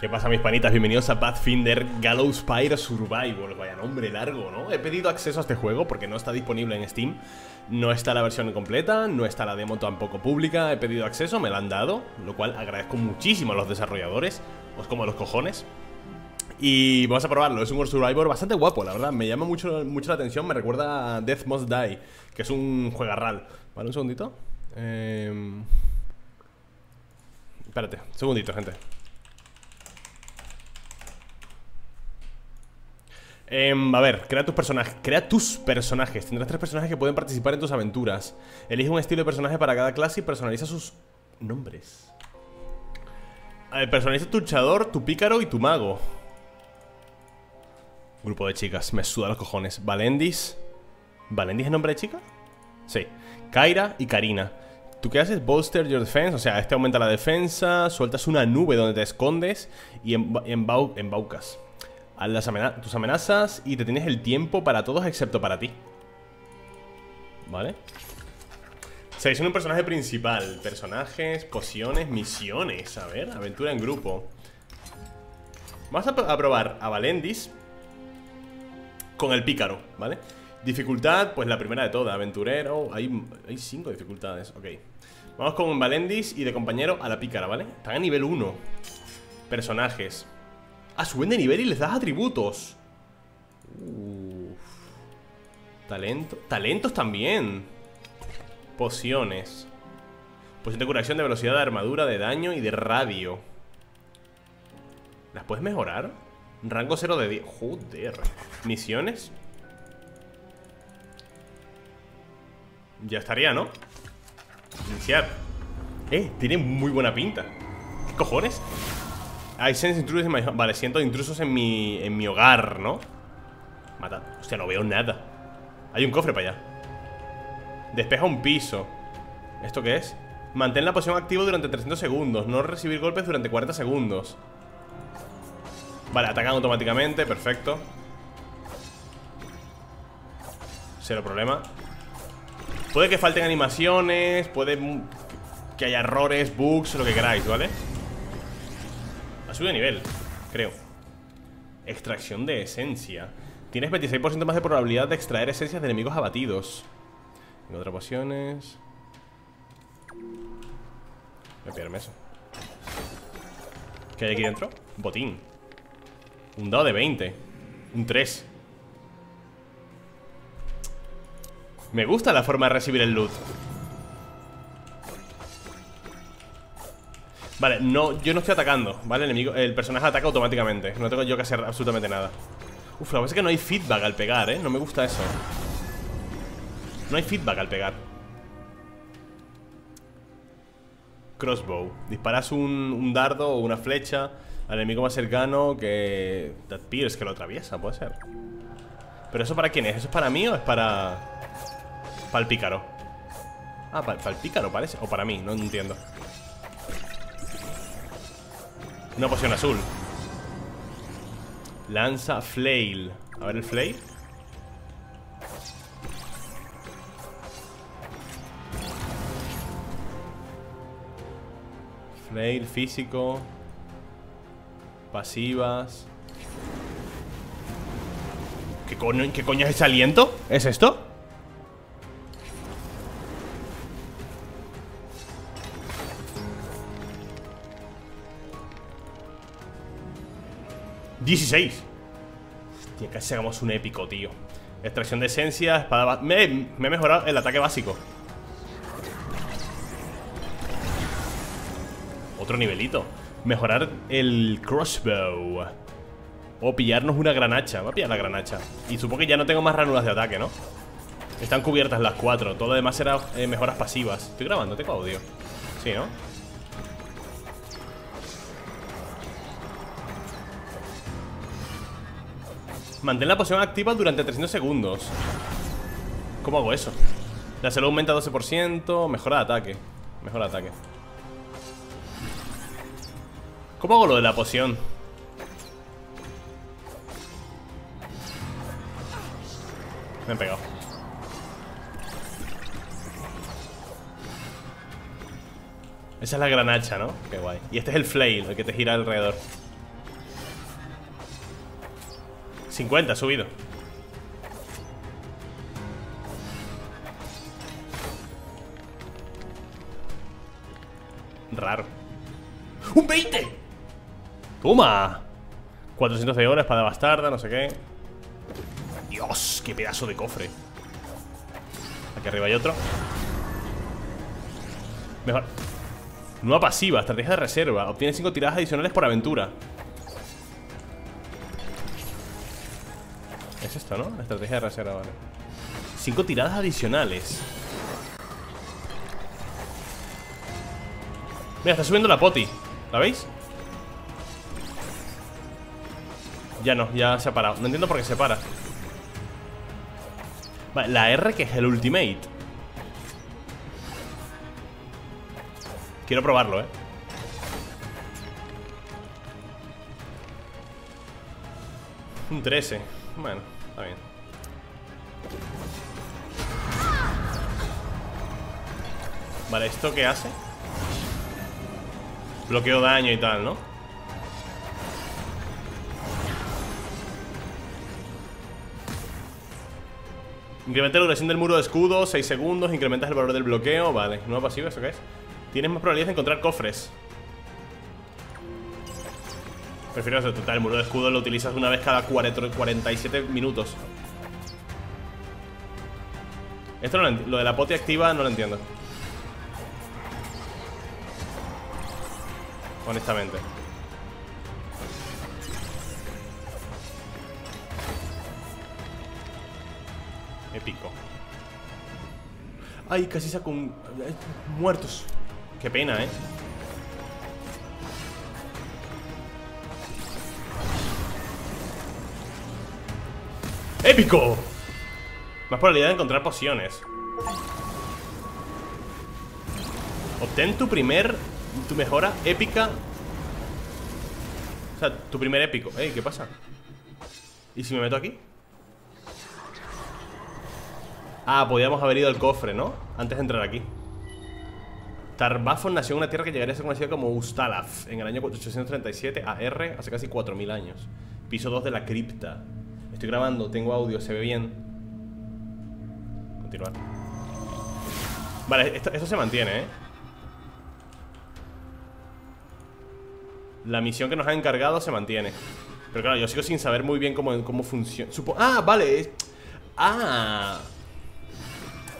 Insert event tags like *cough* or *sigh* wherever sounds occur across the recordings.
¿Qué pasa mis panitas? Bienvenidos a Pathfinder Gallows Pyre Survival. Vaya nombre largo, ¿no? He pedido acceso a este juego porque no está disponible en Steam. No está la versión completa, no está la demo tampoco pública. He pedido acceso, me la han dado Lo cual agradezco muchísimo a los desarrolladores. Os como los cojones. Y vamos a probarlo, es un World Survivor bastante guapo, la verdad. Me llama mucho, mucho la atención, me recuerda a Death Must Die Que es un juegarral. Vale, un segundito. Eh... Espérate, un segundito, gente Em, a ver, crea tus personajes. Crea tus personajes. Tendrás tres personajes que pueden participar en tus aventuras. Elige un estilo de personaje para cada clase y personaliza sus nombres. A personaliza tu luchador, tu pícaro y tu mago. Grupo de chicas, me suda los cojones. Valendis. ¿Valendis es nombre de chica? Sí. Kaira y Karina. ¿Tú qué haces? Bolster your defense. O sea, este aumenta la defensa. Sueltas una nube donde te escondes y embaucas las tus amenazas y te tienes el tiempo para todos excepto para ti. ¿Vale? Selecciona un personaje principal. Personajes, pociones, misiones. A ver, aventura en grupo. Vamos a, probar a Valendis con el pícaro, ¿vale? Dificultad, pues la primera de todas, aventurero. Hay, hay cinco dificultades, ok. Vamos con Valendis y de compañero a la pícara, ¿vale? Están a nivel 1. Personajes. Ah, suben de nivel y les das atributos Uf. Talento Talentos también Pociones Poción de curación de velocidad de armadura, de daño y de radio ¿Las puedes mejorar? Rango 0 de 10 Joder Misiones Ya estaría, ¿no? Iniciar Eh, tiene muy buena pinta ¿Qué cojones? Hay sense intrusos en mi... Vale, siento intrusos en mi, en mi hogar, ¿no? Mata. Hostia, no veo nada. Hay un cofre para allá. Despeja un piso. ¿Esto qué es? Mantén la poción activa durante 300 segundos. No recibir golpes durante 40 segundos. Vale, atacan automáticamente. Perfecto. Cero problema. Puede que falten animaciones. Puede que haya errores, bugs, lo que queráis, ¿vale? Subido de nivel, creo. Extracción de esencia. Tienes 26% más de probabilidad de extraer esencias de enemigos abatidos. Tengo pociones. Voy a pillarme eso. ¿Qué hay aquí dentro? Botín. Un dado de 20 Un 3 Me gusta la forma de recibir el loot Vale, no, yo no estoy atacando, ¿vale? El, enemigo, el personaje ataca automáticamente No tengo yo que hacer absolutamente nada Uf, lo que pasa es que no hay feedback al pegar, ¿eh? No me gusta eso No hay feedback al pegar Crossbow Disparas un, dardo o una flecha Al enemigo más cercano que... That Pierce, que lo atraviesa, puede ser ¿Pero eso para quién es? ¿Eso es para mí o es para... Para el pícaro? Ah, para, para el pícaro parece O para mí, no entiendo una poción azul. Lanza flail. A ver el flail. Flail físico. Pasivas. ¿Qué coño, ¿Qué coño es ese aliento? ¿Es esto? 16 Hostia, casi hagamos un épico, tío. Extracción de esencia, espada... Me, me he mejorado el ataque básico. Otro nivelito. Mejorar el crossbow. O pillarnos una granacha. Voy a pillar la granacha. Y supongo que ya no tengo más ranuras de ataque, ¿no? Están cubiertas las cuatro. Todo lo demás era eh, mejoras pasivas. Estoy grabando, tengo audio. Sí, ¿no? Mantén la poción activa durante 300 segundos ¿Cómo hago eso? La salud aumenta 12% Mejora de ataque Mejora de ataque ¿Cómo hago lo de la poción? Me han pegado Esa es la granacha, ¿no? Qué guay Y este es el flail, el que te gira alrededor 50, ha subido. Raro. ¡Un 20! ¡Toma! 400 de oro, espada bastarda, no sé qué. Dios, qué pedazo de cofre. Aquí arriba hay otro. Mejor. Nueva pasiva, estrategia de reserva. Obtiene 5 tiradas adicionales por aventura esto, ¿no? Estrategia de reserva, vale 5 tiradas adicionales. Mira, está subiendo la poti. ¿La veis? Ya no, ya se ha parado. No entiendo por qué se para. Vale, la R que es el ultimate. Quiero probarlo, eh Un 13 Bueno, está bien Vale, ¿esto qué hace? Bloqueo daño y tal, ¿no? Incrementa la duración del muro de escudo 6 segundos, incrementas el valor del bloqueo Vale, nuevo pasivo, ¿eso qué es? Tienes más probabilidades de encontrar cofres Prefiero eso, total, el muro de escudo lo utilizas una vez cada 47 minutos. Esto no lo, lo de la poti activa no lo entiendo. Honestamente. Épico. Ay, casi saco un... Eh, muertos. Qué pena, ¿eh? ¡Épico! Más probabilidad de encontrar pociones Obtén tu primer... Tu mejora épica O sea, tu primer épico Ey, ¿qué pasa? ¿Y si me meto aquí? Ah, podíamos haber ido al cofre, ¿no? Antes de entrar aquí Tarbafon nació en una tierra que llegaría a ser conocida como Ustalaf En el año 837 AR, hace casi 4.000 años Piso 2 de la cripta Estoy grabando, tengo audio, se ve bien. Continuar. Vale, esto, se mantiene, ¿eh? La misión que nos han encargado se mantiene. Pero claro, yo sigo sin saber muy bien cómo, cómo funciona. Ah, vale Ah.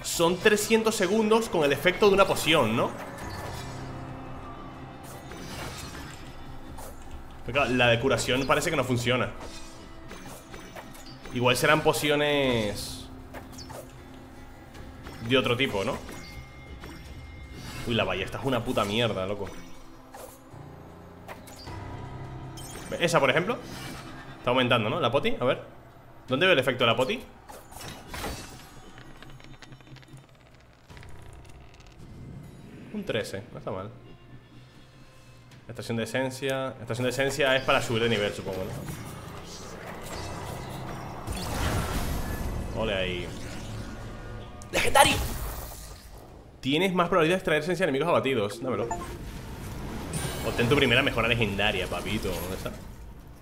Son 300 segundos con el efecto de una poción, ¿no? la de curación parece que no funciona Igual serán pociones De otro tipo, ¿no? Uy, la ballesta es una puta mierda, loco Esa, por ejemplo Está aumentando, ¿no? La poti, a ver ¿Dónde veo el efecto de la poti? Un 13, no está mal Estación de esencia Estación de esencia es para subir de nivel, supongo, ¿no? Ole ahí. ¡Legendario! Tienes más probabilidad de extraer esencia de enemigos abatidos. Dámelo. Obtén tu primera mejora legendaria, papito. ¿Dónde está?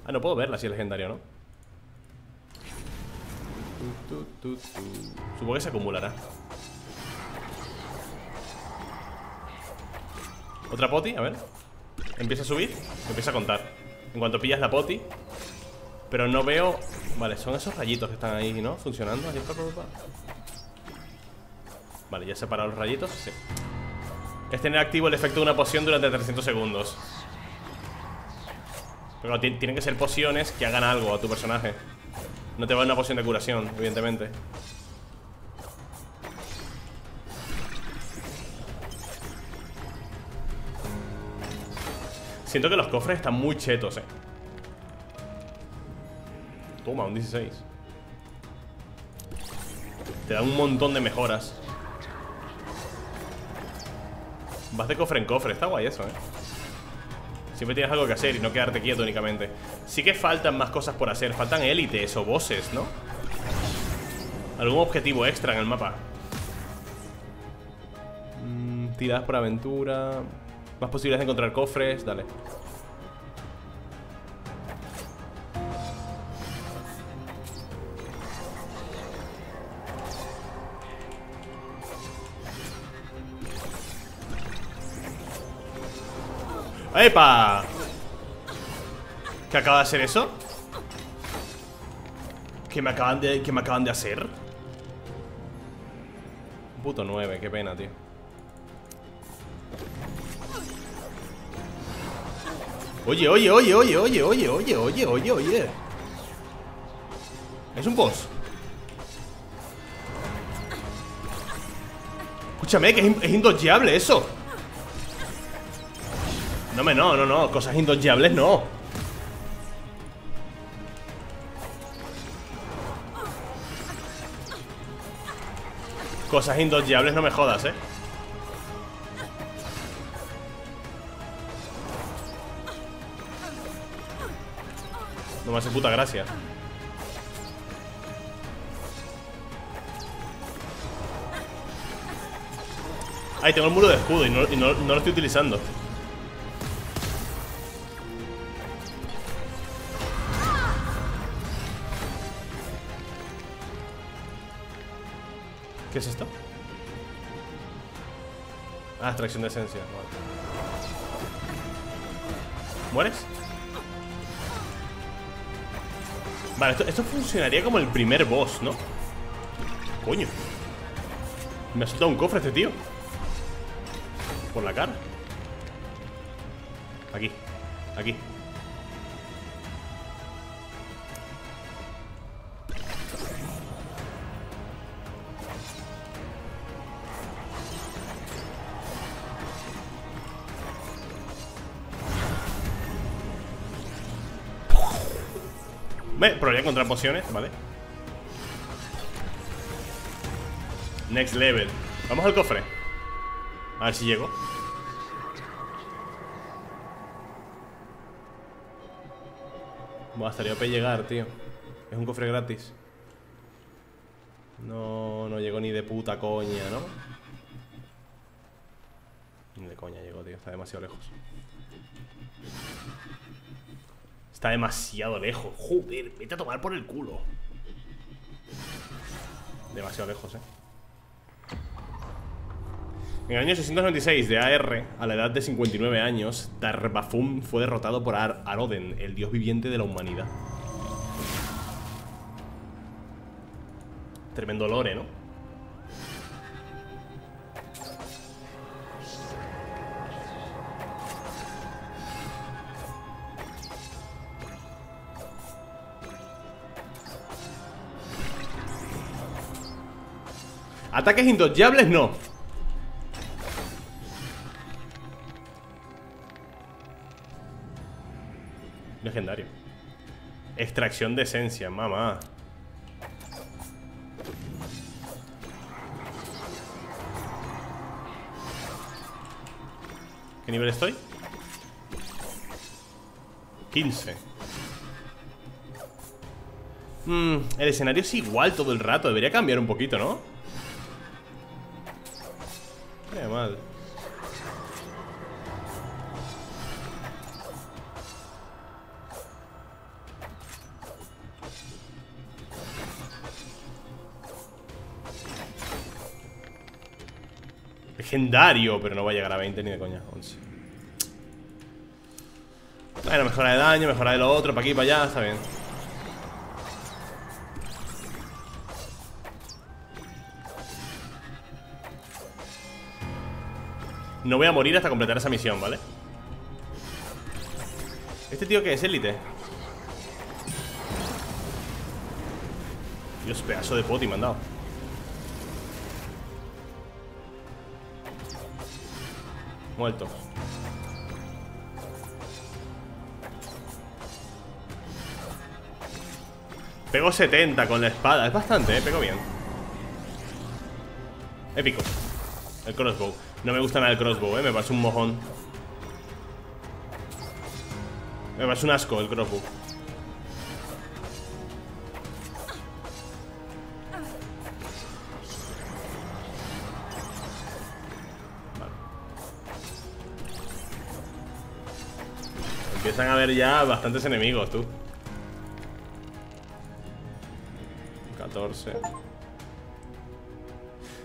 Ah, no puedo verla si es legendario, ¿no? Supongo que se acumulará. Otra poti, a ver. Empieza a subir, empieza a contar. En cuanto pillas la poti. Pero no veo... Vale, son esos rayitos que están ahí, ¿no? Funcionando Vale, ya he separado los rayitos Sí. Es tener activo el efecto de una poción durante 300 segundos. Pero tienen que ser pociones que hagan algo a tu personaje. No te va una poción de curación, evidentemente. Siento que los cofres están muy chetos, eh Toma, un 16 Te dan un montón de mejoras. Vas de cofre en cofre, está guay eso, eh. Siempre tienes algo que hacer y no quedarte quieto únicamente. Sí que faltan más cosas por hacer Faltan élites o bosses, ¿no? Algún objetivo extra en el mapa mm, Tiradas por aventura. Más posibilidades de encontrar cofres, dale ¡Epa! ¿Qué acaba de hacer eso? ¿Qué me acaban de, qué me acaban de hacer? Puto 9, qué pena, tío Oye, oye, oye, oye, oye, oye, oye, oye, oye, oye Es un boss Escúchame, que es, indodgeable eso No me, no, no, no Cosas indodgeables no. Cosas indodgeables no me jodas, eh No me hace puta gracia. Ahí tengo el muro de escudo y no, lo estoy utilizando ¿Qué es esto? Ah, extracción de esencia ¿Mueres? Vale, esto, esto funcionaría como el primer boss, ¿no? Coño Me ha soltado un cofre este tío por la cara Aquí, aquí Encontrar pociones, ¿vale? Next level. Vamos al cofre. A ver si llego. Buah, estaría para llegar, tío. Es un cofre gratis. No, no llego ni de puta coña, ¿no? Ni de coña llego, tío. Está demasiado lejos Está demasiado lejos Joder, vete a tomar por el culo Demasiado lejos, eh en el año 696 de AR, a la edad de 59 años, Tarbafum fue derrotado por Ar Aroden, el dios viviente de la humanidad. Tremendo lore, ¿no? Ataques indodgeables no. Legendario. Extracción de esencia, mamá. ¿Qué nivel estoy? 15 mm, El escenario es igual todo el rato. Debería cambiar un poquito, ¿no? Legendario, pero no va a llegar a 20 ni de coña 11 Bueno, mejora de daño, mejora de lo otro Para aquí, para allá, está bien No voy a morir hasta completar esa misión, ¿vale? ¿Este tío que es? Élite. Dios, pedazo de poti me han dado. Muerto. Pego 70 con la espada. Es bastante, eh, pego bien. Épico El crossbow. No me gusta nada el crossbow, eh, me parece un mojón. Me parece un asco el crossbow. Empiezan a haber ya bastantes enemigos, tú. 14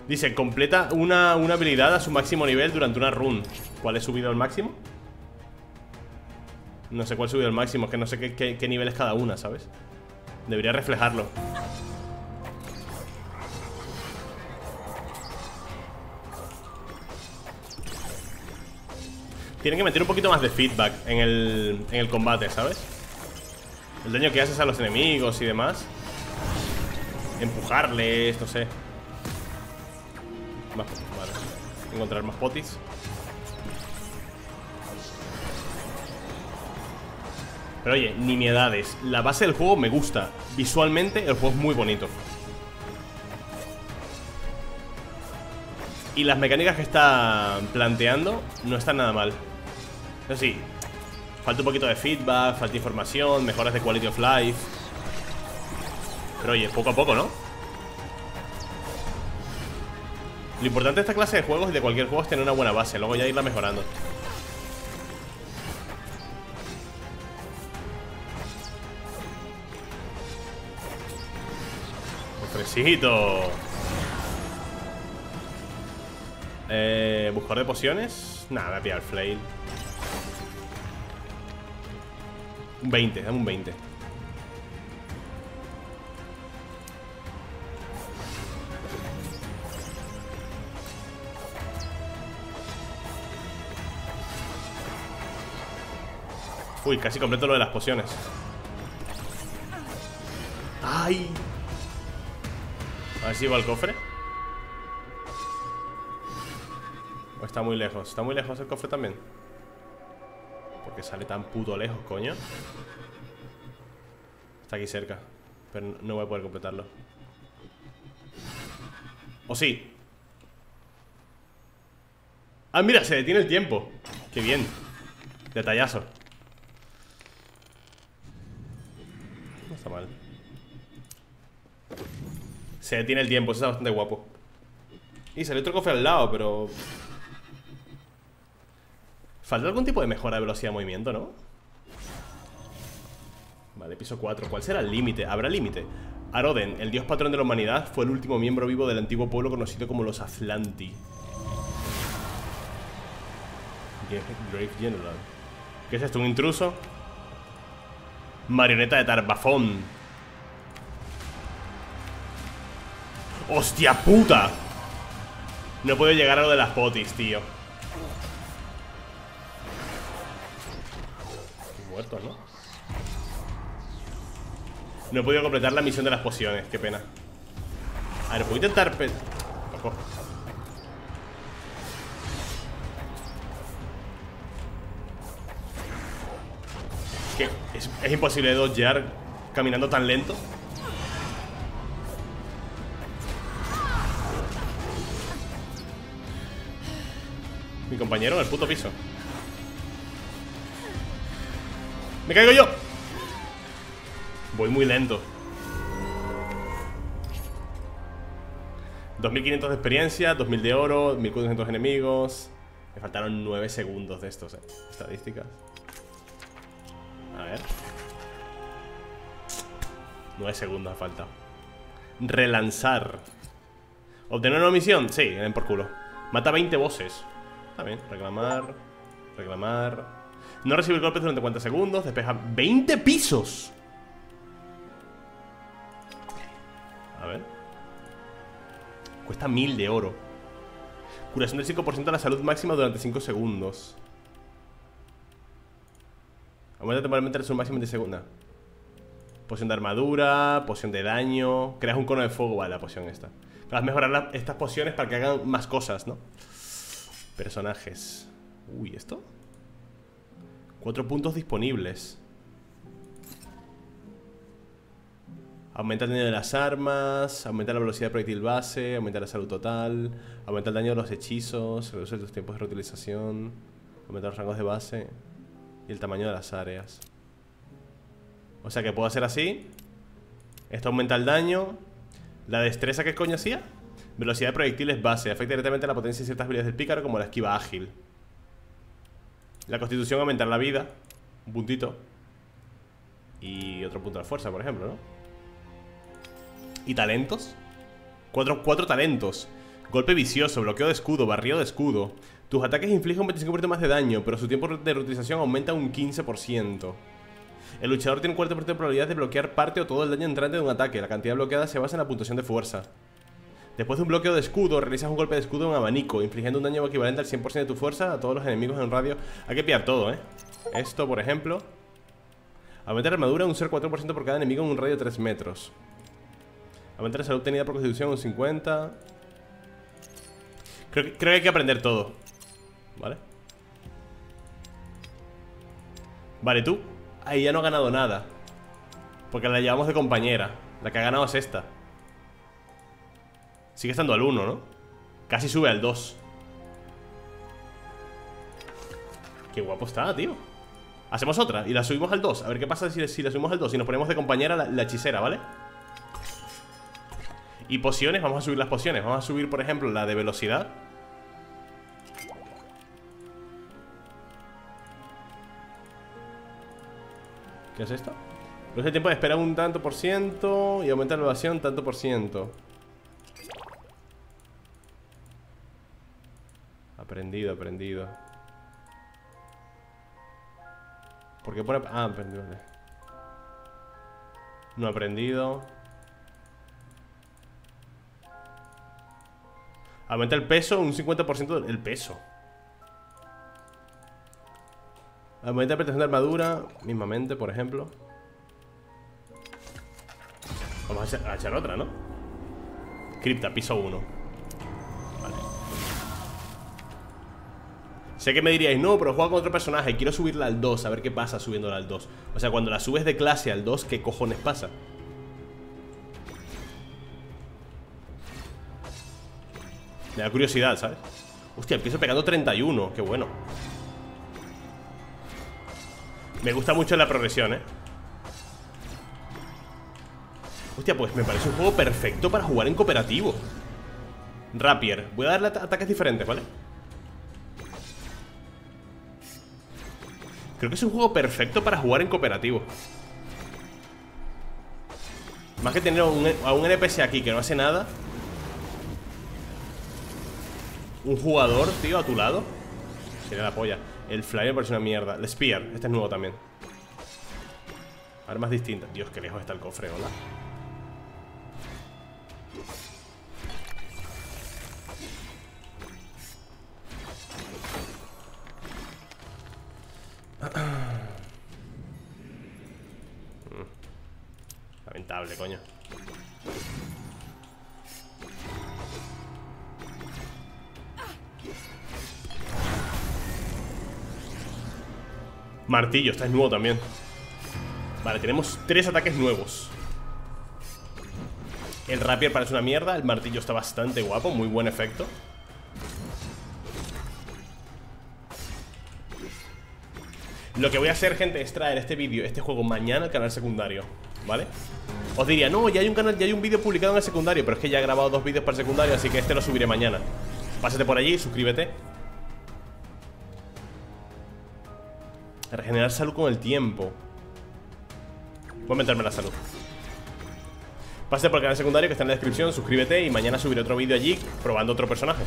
Dice, completa una, una habilidad a su máximo nivel durante una run ¿Cuál he subido al máximo? No sé cuál subió el máximo, es que no sé qué, qué, qué nivel es cada una, ¿sabes? Debería reflejarlo. Tienen que meter un poquito más de feedback en el, en el combate, ¿sabes? El daño que haces a los enemigos y demás Empujarles, no sé más, Vale. Encontrar más potis. Pero oye, nimiedades La base del juego me gusta. Visualmente el juego es muy bonito. Y las mecánicas que está planteando No están nada mal. Eso sí, falta un poquito de feedback Falta información, mejoras de quality of life. Pero oye, poco a poco, ¿no? Lo importante de esta clase de juegos y de cualquier juego es tener una buena base Luego ya irla mejorando. Fresito Eh, buscar de pociones. Nada, voy a pillar flail. Un 20, dame un 20 Uy, casi completo lo de las pociones ¡Ay! A ver si va al cofre ¿O está muy lejos? ¿Está muy lejos el cofre también? Porque sale tan puto lejos, coño Está aquí cerca Pero no voy a poder completarlo ¿O sí? Ah, mira, se detiene el tiempo Qué bien Detallazo está mal Se detiene el tiempo, eso está bastante guapo Y sale otro cofre al lado, pero Falta algún tipo de mejora de velocidad de movimiento, ¿no? Vale, piso 4 ¿Cuál será el límite? ¿Habrá límite? Aroden, el dios patrón de la humanidad Fue el último miembro vivo del antiguo pueblo conocido como los Atlanti General ¿Qué es esto? ¿Un intruso? Marioneta de Tarbafón ¡Hostia puta! No puedo llegar a lo de las potis, tío ¿no? No he podido completar la misión de las pociones, qué pena A ver, puedo intentar... Ojo es, imposible dodgear caminando tan lento. Mi compañero en el puto piso. ¡Me caigo yo! Voy muy lento. 2500 de experiencia, 2000 de oro, 1400 enemigos. Me faltaron 9 segundos de estos, eh Estadísticas. A ver 9 segundos ha faltado Relanzar ¿Obtener una misión? Sí, ven por culo Mata 20 bosses Está bien, reclamar Reclamar no recibir golpes durante 40 segundos. Despeja 20 pisos. A ver. Cuesta 1000 de oro. Curación del 5% de la salud máxima durante 5 segundos. Aumenta temporalmente la salud máxima de segunda. Poción de armadura, poción de daño. Creas un cono de fuego, vale, la poción esta. Vas a mejorar estas pociones para que hagan más cosas, ¿no? Personajes. Uy, ¿esto? Cuatro puntos disponibles. Aumenta el daño de las armas, aumenta la velocidad de proyectil base, aumenta la salud total, aumenta el daño de los hechizos, reduce los tiempos de reutilización, aumenta los rangos de base y el tamaño de las áreas. O sea que puedo hacer así. Esto aumenta el daño. La destreza, ¿qué coño hacía? Velocidad de proyectiles base. Afecta directamente la potencia de ciertas habilidades del pícaro como la esquiva ágil. La constitución aumentar la vida Un puntito Y otro punto de fuerza, por ejemplo, ¿no? ¿Y talentos? Cuatro, cuatro talentos Golpe vicioso, bloqueo de escudo, barrido de escudo. Tus ataques infligen un 25% más de daño, pero su tiempo de reutilización aumenta un 15%. El luchador tiene un 40% de probabilidad de bloquear parte o todo el daño entrante de un ataque. La cantidad bloqueada se basa en la puntuación de fuerza. Después de un bloqueo de escudo, realizas un golpe de escudo en abanico, infligiendo un daño equivalente al 100% de tu fuerza a todos los enemigos en un radio. Hay que pillar todo, ¿eh? Esto, por ejemplo. Aumenta la armadura un 0,4% por cada enemigo en un radio de 3 metros. Aumenta la salud obtenida por constitución un 50%. Creo creo que hay que aprender todo. ¿Vale? Vale, tú Ahí ya no ha ganado nada. Porque la llevamos de compañera. La que ha ganado es esta. Sigue estando al 1, ¿no? Casi sube al 2 Qué guapo está, tío. Hacemos otra y la subimos al 2 A ver qué pasa si, si la subimos al 2 Y nos ponemos de compañera la hechicera, ¿vale? Y pociones, vamos a subir las pociones. Vamos a subir, por ejemplo, la de velocidad ¿Qué es esto? Reduce el tiempo de espera un tanto por ciento Y aumenta la evasión tanto por ciento. Aprendido, aprendido. ¿Por qué pone...? Ah, aprendido No aprendido. Aumenta el peso un 50% del peso La protección de armadura, mismamente, por ejemplo. Vamos a echar, otra, ¿no? Cripta, piso 1. Vale. Sé que me diríais, no, pero juega con otro personaje. Quiero subirla al 2, a ver qué pasa subiéndola al 2. O sea, cuando la subes de clase al 2, ¿qué cojones pasa? Me da curiosidad, ¿sabes? Hostia, empiezo pegando 31, qué bueno. Me gusta mucho la progresión, ¿eh? Hostia, pues me parece un juego perfecto para jugar en cooperativo. Rapier Voy a darle ataques diferentes, ¿vale? Creo que es un juego perfecto para jugar en cooperativo. Más que tener un, a un NPC aquí que no hace nada. Un jugador, tío, a tu lado. Sería la polla el flyer parece una mierda. El Spear, este es nuevo también. Armas distintas. Dios, qué lejos está el cofre, hola. Martillo, está es nuevo también. Vale, tenemos tres ataques nuevos. El rapier parece una mierda El martillo está bastante guapo, muy buen efecto. Lo que voy a hacer, gente, es traer este vídeo, este juego mañana al canal secundario ¿Vale? Os diría, no, ya hay un canal, ya hay un vídeo publicado en el secundario Pero es que ya he grabado dos vídeos para el secundario Así que este lo subiré mañana. Pásate por allí, suscríbete Regenerar salud con el tiempo Voy a meterme la salud Pase por el canal secundario que está en la descripción Suscríbete y mañana subiré otro vídeo allí Probando otro personaje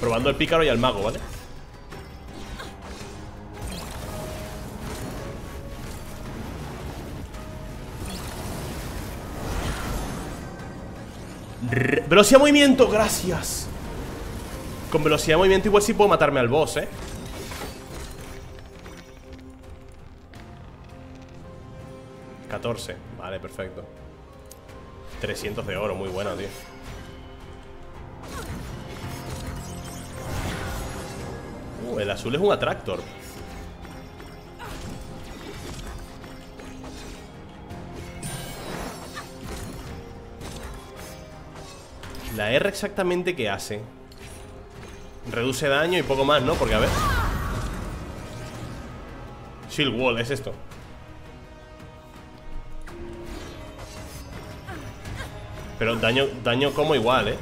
Probando el pícaro y al mago, ¿vale? Velocidad de movimiento, gracias Con velocidad de movimiento igual sí puedo matarme al boss, ¿eh? 14, vale, perfecto. 300 de oro, muy bueno, tío. Uh, el azul es un atractor. La R exactamente qué hace Reduce daño y poco más, ¿no? Porque a ver. Shield Wall, es esto Pero daño, daño como igual, ¿eh?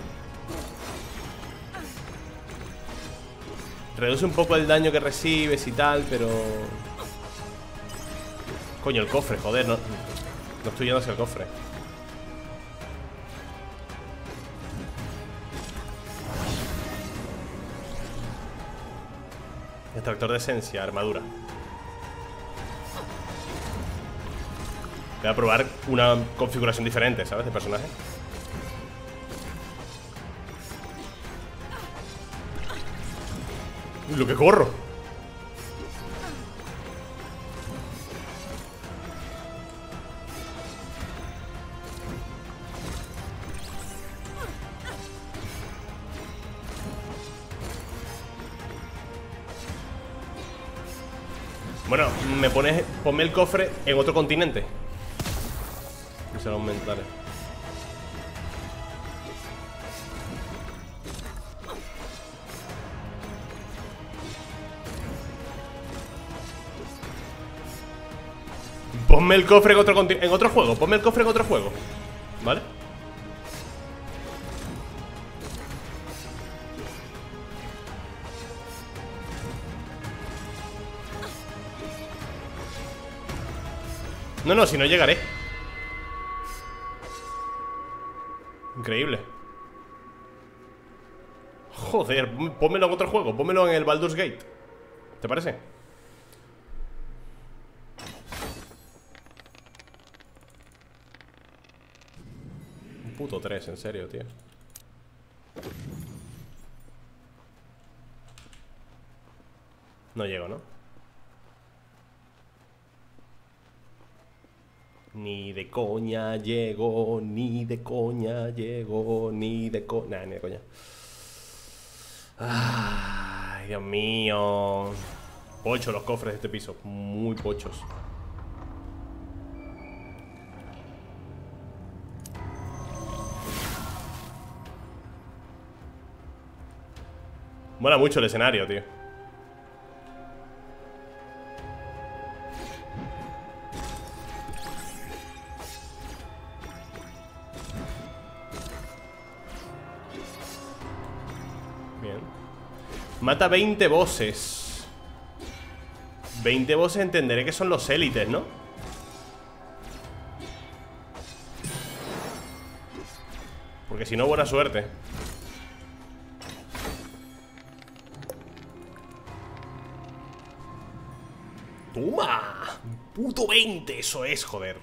Reduce un poco el daño que recibes y tal, pero... Coño, el cofre, joder, no, no estoy yendo hacia el cofre. Extractor de esencia, armadura. Voy a probar una configuración diferente, ¿sabes? De personaje. Lo que corro. Bueno, me pones, ponme el cofre en otro continente. Y se lo aumentaré Ponme el cofre en otro, en otro juego Ponme el cofre en otro juego ¿Vale? No, no, si no llegaré Increíble Joder, pónmelo en otro juego Pónmelo en el Baldur's Gate ¿Te parece? Puto 3, en serio, tío No llego, ¿no? Ni de coña llego, ni de coña llego, ni de coña. ni de coña. Ay, Dios mío. Pochos los cofres de este piso. Muy pochos. Mola mucho el escenario, tío. Mata 20 bosses 20 bosses entenderé que son los élites, ¿no? Porque si no, buena suerte Puto 20, eso es, joder.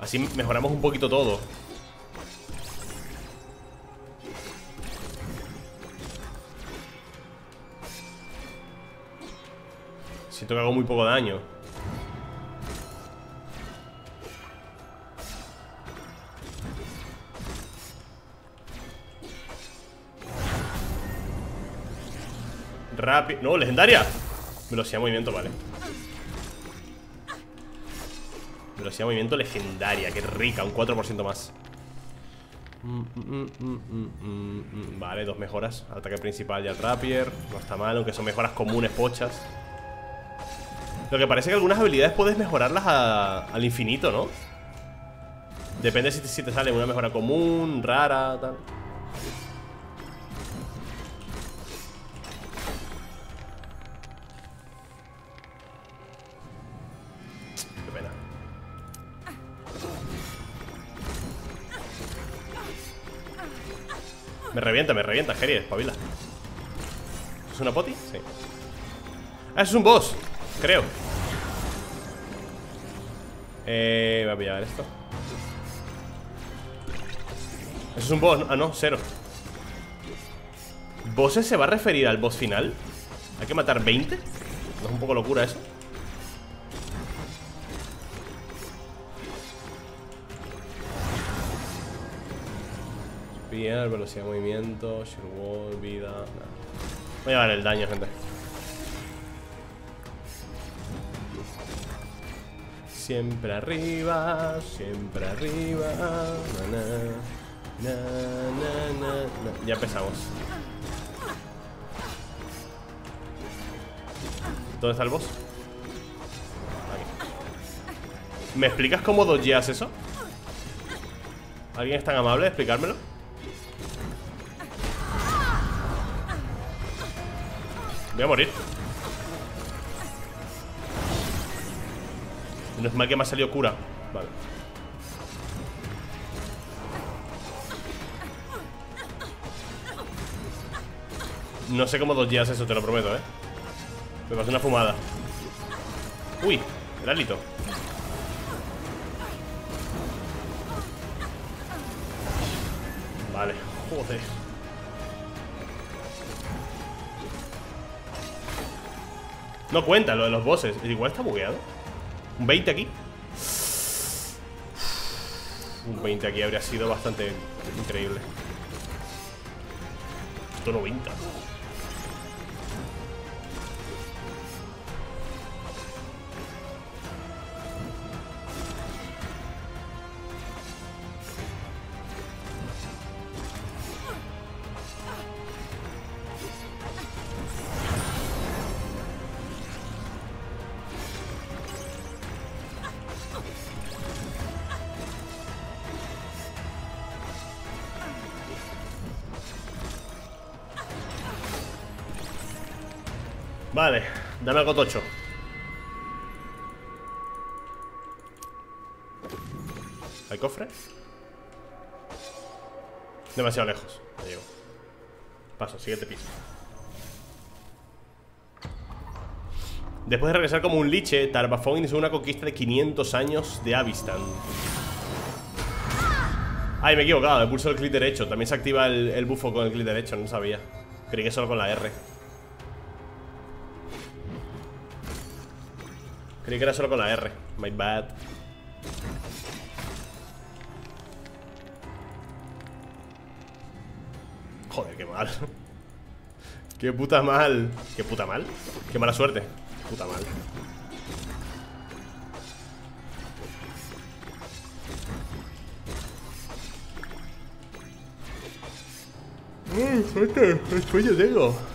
Así mejoramos un poquito todo. Siento que hago muy poco daño. Rápido. No, legendaria. Velocidad de movimiento, vale Velocidad de movimiento legendaria Qué rica, un 4% más. Mm, mm, mm, Vale, dos mejoras. Ataque principal y al rapier No está mal, aunque son mejoras comunes pochas. Lo que parece que algunas habilidades puedes mejorarlas al infinito, ¿no? Depende si te, si te sale una mejora común, rara, tal Me revienta, me revienta, Geri, espabila ¿Es una poti? Sí Ah, es un boss Creo Eh, voy a pillar esto Eso es un boss, ah no, cero ¿Bosses se va a referir al boss final? ¿Hay que matar 20? ¿No es un poco locura eso? Velocidad de movimiento, sheer wall, vida Voy a dar el daño, gente Siempre arriba, siempre arriba. ya empezamos. ¿Dónde está el boss? Aquí. ¿Me explicas cómo dodgeas eso? ¿Alguien es tan amable de explicármelo? Voy a morir. No es mal que me ha salido cura. Vale. No sé cómo dos días eso, te lo prometo, ¿eh? Me pasó una fumada. Uy, el alito Vale, joder No cuenta lo de los bosses. Igual está bugueado. Un 20 aquí. Un 20 aquí habría sido bastante increíble. Esto 90 Vale, dame algo tocho ¿Hay cofre? Demasiado lejos Paso, siguiente piso. Después de regresar como un liche Tarbafón inició una conquista de 500 años de Avistan. Ay, me he equivocado, he pulsado el clic derecho. También se activa el, el bufo con el clic derecho, no sabía. Creí que solo con la R Creí que era solo con la R. My bad. Joder, qué mal. Qué puta mal. Qué puta mal. Qué mala suerte. Puta mal. ¡Uy, suerte! ¡El sueño tengo!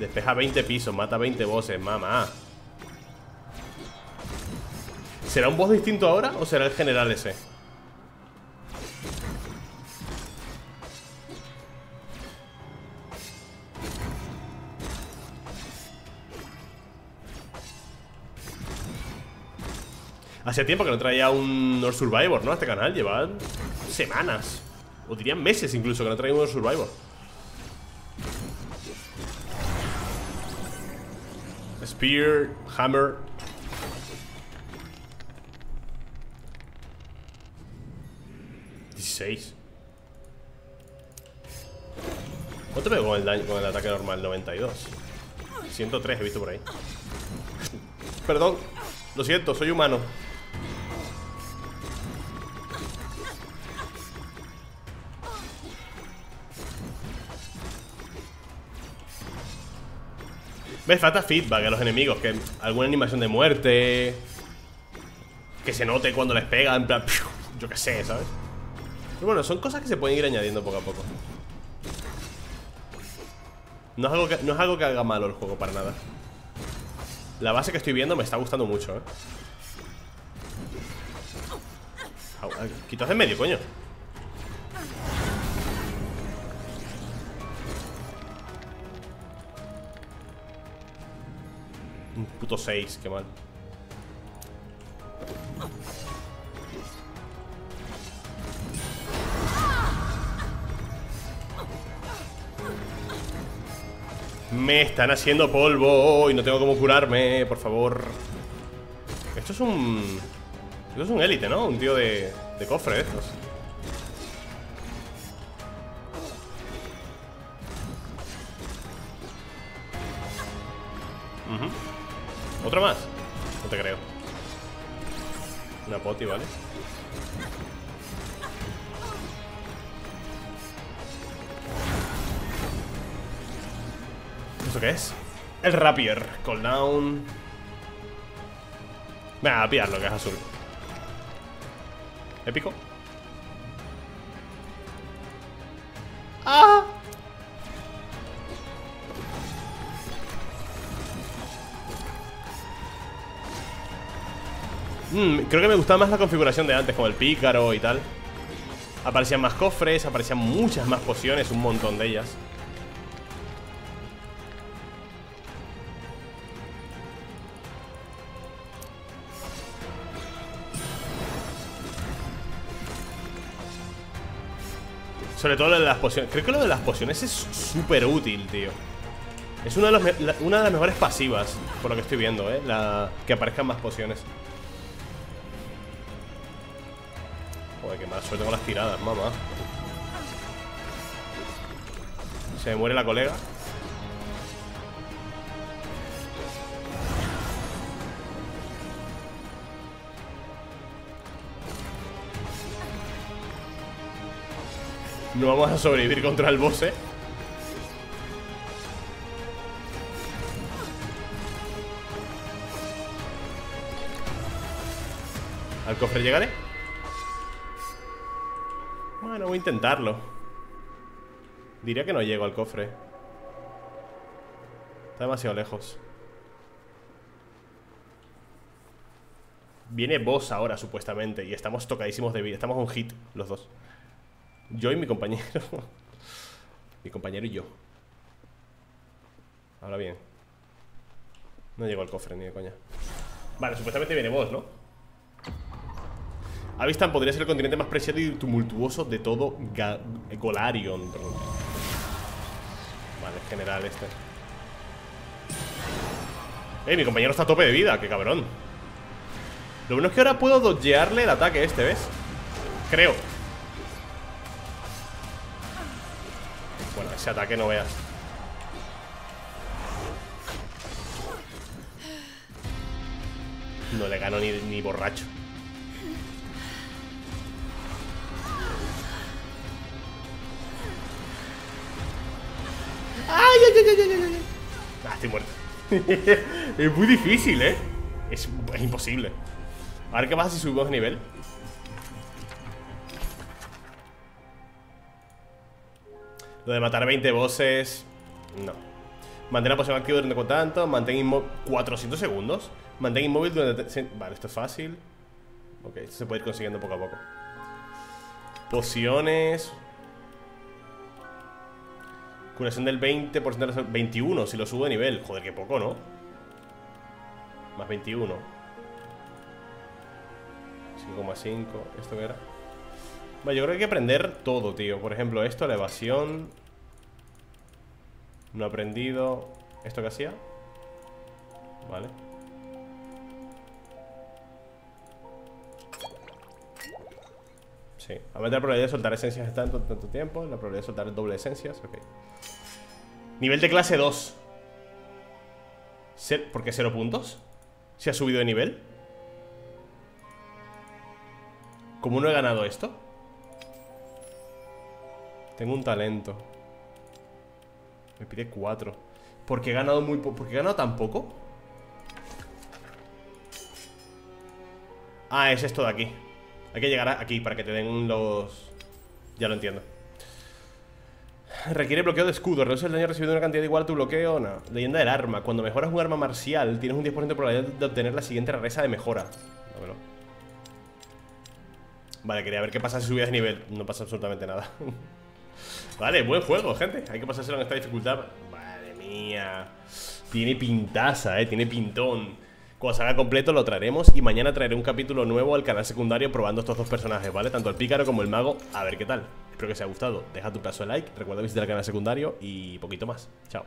Despeja 20 pisos, mata 20 bosses, mamá ¿Será un boss distinto ahora o será el general ese? Hacía tiempo que no traía un North Survivor, ¿no? A este canal, llevan semanas O dirían meses incluso que no traía un North Survivor Spear, Hammer ¿16? ¿Cuánto pego con el, daño, con el ataque normal? 92 103 he visto por ahí Perdón Lo siento, soy humano Me falta feedback a los enemigos Que alguna animación de muerte Que se note cuando les pega En plan, yo qué sé, ¿sabes? Pero bueno, son cosas que se pueden ir añadiendo poco a poco no es, algo que, no es algo que haga malo el juego para nada La base que estoy viendo me está gustando mucho, ¿eh? Quitas de medio, coño 6, qué mal. Me están haciendo polvo y no tengo cómo curarme, por favor. Esto es un... Esto es un élite, ¿no? Un tío de, de cofre de estos ¿Esto qué es? El rapier Cooldown Venga, a pillarlo, que es azul Épico ¡Ah! Mm, creo que me gustaba más la configuración de antes, como el pícaro y tal. Aparecían más cofres, aparecían muchas más pociones, un montón de ellas. Sobre todo lo de las pociones. Creo que lo de las pociones es súper útil, tío. Es una de, las una de las mejores pasivas, por lo que estoy viendo, ¿eh? La, que aparezcan más pociones. Joder, qué mala suerte con las tiradas, mamá. Se me muere la colega. No vamos a sobrevivir contra el boss, ¿eh? ¿Al cofre llegaré? Bueno, voy a intentarlo. Diría que no llego al cofre. Está demasiado lejos. Viene boss ahora, supuestamente Y estamos tocadísimos de vida. Estamos un hit, los dos Yo y mi compañero *laughs* Mi compañero y yo Ahora bien No llego al cofre, ni de coña Vale, supuestamente viene boss, ¿no? Avistan podría ser el continente más preciado y tumultuoso de todo Golarion. Vale, general este. Eh, mi compañero está a tope de vida, qué cabrón. Lo bueno es que ahora puedo dodgearle el ataque este, ¿ves? Creo. Bueno, ese ataque no veas. No le gano ni, ni borracho. Ah, estoy muerto. *laughs* es muy difícil, ¿eh? Es, imposible. A ver qué pasa si subimos de nivel. Lo de matar 20 bosses... No. Mantén la posición activa durante tanto. Mantén inmóvil... 400 segundos. Mantén inmóvil durante... Vale, esto es fácil. Ok, esto se puede ir consiguiendo poco a poco. Pociones... Curación del 20% de los 21 si lo subo de nivel. Joder, qué poco, ¿no? Más 21. 5,5. ¿Esto qué era? Vale, yo creo que hay que aprender todo, tío. Por ejemplo, esto, la evasión. No he aprendido. ¿Esto qué hacía? Vale. Sí. Aumenta la probabilidad de soltar esencias en tanto, tanto tiempo. La probabilidad de soltar doble esencias. Ok. Nivel de clase 2 ¿Por qué 0 puntos? ¿Se ha subido de nivel? ¿Cómo no he ganado esto? Tengo un talento Me pide 4 ¿Por qué he ganado muy poco? ¿Por qué he ganado tan poco? Ah, es esto de aquí Hay que llegar aquí para que te den los... Ya lo entiendo Requiere bloqueo de escudo. Reduce el daño recibido una cantidad igual a tu bloqueo. No. Leyenda del arma. Cuando mejoras un arma marcial, tienes un 10% de probabilidad de obtener la siguiente rareza de mejora. Vale, quería ver qué pasa si subías de nivel. No pasa absolutamente nada. *laughs* vale, buen juego, gente. Hay que pasárselo en esta dificultad. Madre mía. Tiene pintaza, eh. Tiene pintón. Cuando salga completo lo traeremos y mañana traeré un capítulo nuevo al canal secundario probando estos dos personajes, ¿vale? Tanto el pícaro como el mago, a ver qué tal. Espero que os haya gustado. Deja tu paso de like, recuerda visitar el canal secundario y poquito más. Chao.